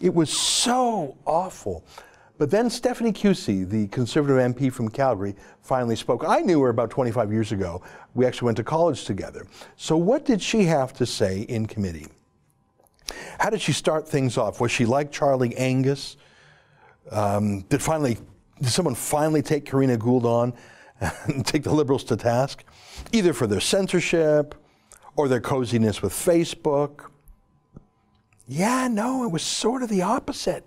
It was so awful. But then Stephanie Kusie, the Conservative MP from Calgary, finally spoke. I knew her about 25 years ago. We actually went to college together. So, what did she have to say in committee? How did she start things off? Was she like Charlie Angus? Um, did finally did someone finally take Karina Gould on and take the Liberals to task, either for their censorship or their coziness with Facebook? Yeah, no, it was sort of the opposite.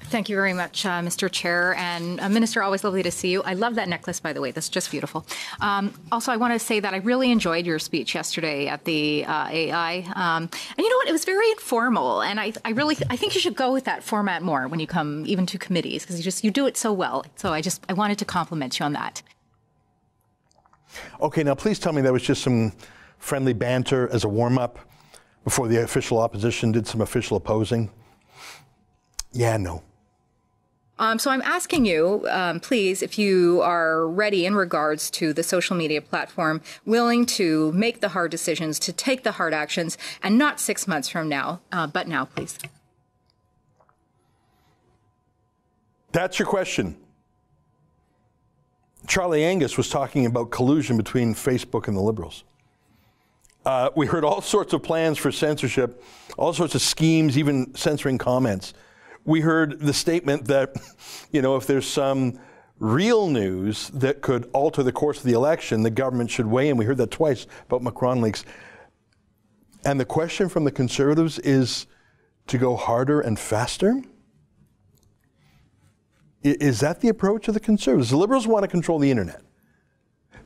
Thank you very much, uh, Mr. Chair. And uh, Minister, always lovely to see you. I love that necklace, by the way. That's just beautiful. Um, also, I want to say that I really enjoyed your speech yesterday at the uh, AI. Um, and you know what? It was very informal, and I, I really, I think you should go with that format more when you come even to committees because you just you do it so well. So I just I wanted to compliment you on that. Okay, now please tell me that was just some friendly banter as a warm up before the official opposition did some official opposing. Yeah, no. Um, so I'm asking you, um, please, if you are ready in regards to the social media platform, willing to make the hard decisions, to take the hard actions, and not six months from now, uh, but now, please. That's your question. Charlie Angus was talking about collusion between Facebook and the Liberals. Uh, we heard all sorts of plans for censorship, all sorts of schemes, even censoring comments we heard the statement that, you know, if there's some real news that could alter the course of the election, the government should weigh in. We heard that twice about Macron leaks. And the question from the conservatives is to go harder and faster? Is that the approach of the conservatives? The liberals want to control the internet.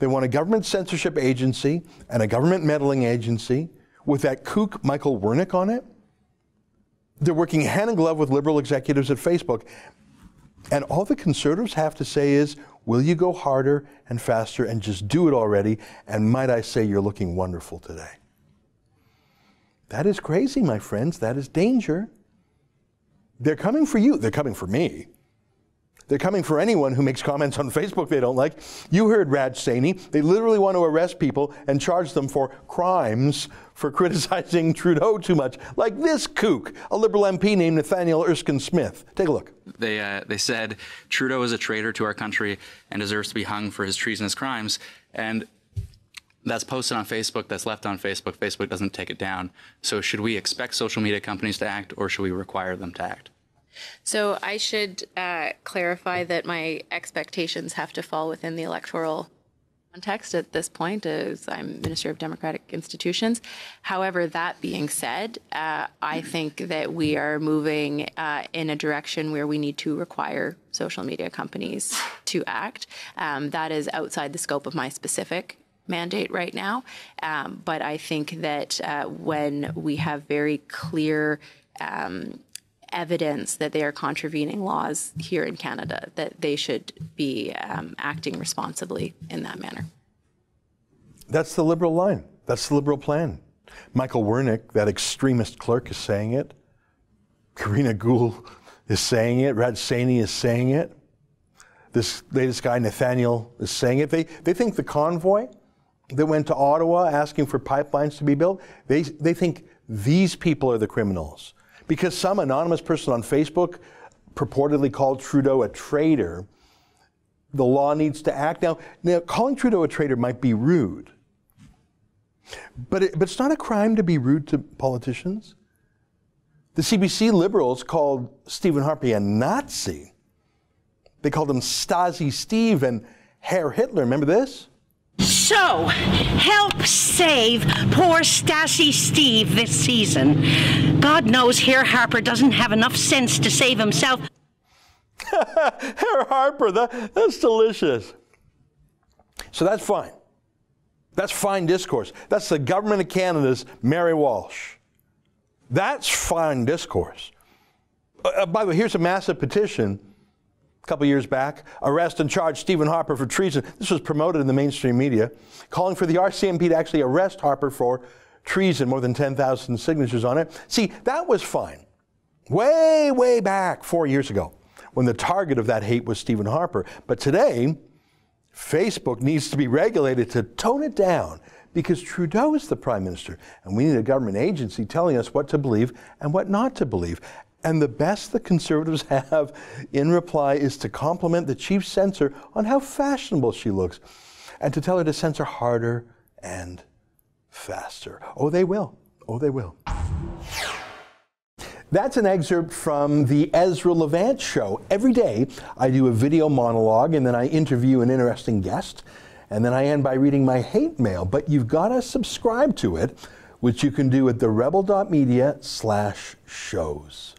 They want a government censorship agency and a government meddling agency with that kook Michael Wernick on it. They're working hand in glove with liberal executives at Facebook. And all the conservatives have to say is, will you go harder and faster and just do it already? And might I say, you're looking wonderful today. That is crazy, my friends. That is danger. They're coming for you. They're coming for me. They're coming for anyone who makes comments on Facebook they don't like. You heard Raj Saini. They literally want to arrest people and charge them for crimes for criticizing Trudeau too much. Like this kook, a Liberal MP named Nathaniel Erskine Smith. Take a look. They, uh, they said Trudeau is a traitor to our country and deserves to be hung for his treasonous crimes. And that's posted on Facebook, that's left on Facebook. Facebook doesn't take it down. So should we expect social media companies to act or should we require them to act? So I should uh, clarify that my expectations have to fall within the electoral context at this point as I'm Minister of Democratic Institutions. However, that being said, uh, I think that we are moving uh, in a direction where we need to require social media companies to act. Um, that is outside the scope of my specific mandate right now. Um, but I think that uh, when we have very clear um, evidence that they are contravening laws here in Canada, that they should be um, acting responsibly in that manner. That's the Liberal line. That's the Liberal plan. Michael Wernick, that extremist clerk, is saying it. Karina Gould is saying it. Raj Saini is saying it. This latest guy, Nathaniel, is saying it. They, they think the convoy that went to Ottawa asking for pipelines to be built, they, they think these people are the criminals because some anonymous person on Facebook purportedly called Trudeau a traitor, the law needs to act. Now, now calling Trudeau a traitor might be rude, but, it, but it's not a crime to be rude to politicians. The CBC liberals called Stephen Harper a Nazi. They called him Stasi Steve and Herr Hitler. Remember this? So, help save poor Stassi Steve this season. God knows Herr Harper doesn't have enough sense to save himself. Herr Harper, that, that's delicious. So that's fine. That's fine discourse. That's the government of Canada's Mary Walsh. That's fine discourse. Uh, uh by the way, here's a massive petition a couple years back, arrest and charge Stephen Harper for treason. This was promoted in the mainstream media, calling for the RCMP to actually arrest Harper for treason, more than 10,000 signatures on it. See, that was fine. Way, way back, four years ago, when the target of that hate was Stephen Harper. But today, Facebook needs to be regulated to tone it down because Trudeau is the prime minister, and we need a government agency telling us what to believe and what not to believe. And the best the conservatives have in reply is to compliment the chief censor on how fashionable she looks and to tell her to censor harder and faster. Oh, they will. Oh, they will. That's an excerpt from the Ezra Levant show. Every day I do a video monologue and then I interview an interesting guest. And then I end by reading my hate mail. But you've got to subscribe to it, which you can do at therebel.media slash shows.